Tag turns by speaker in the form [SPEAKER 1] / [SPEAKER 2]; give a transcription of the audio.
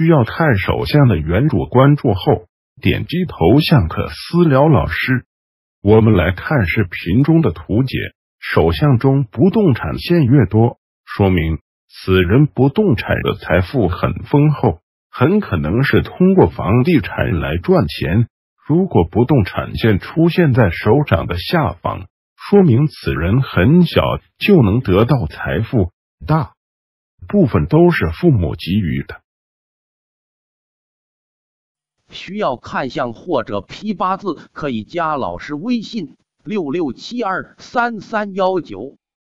[SPEAKER 1] 需要看手相的原主关注后，点击头像可私聊老师。我们来看视频中的图解，手相中不动产线越多，说明此人不动产的财富很丰厚，很可能是通过房地产来赚钱。如果不动产线出现在手掌的下方，说明此人很小就能得到财富，大部分都是父母给予的。
[SPEAKER 2] 需要看相或者批八字，可以加老师微信：六六七二三三幺九。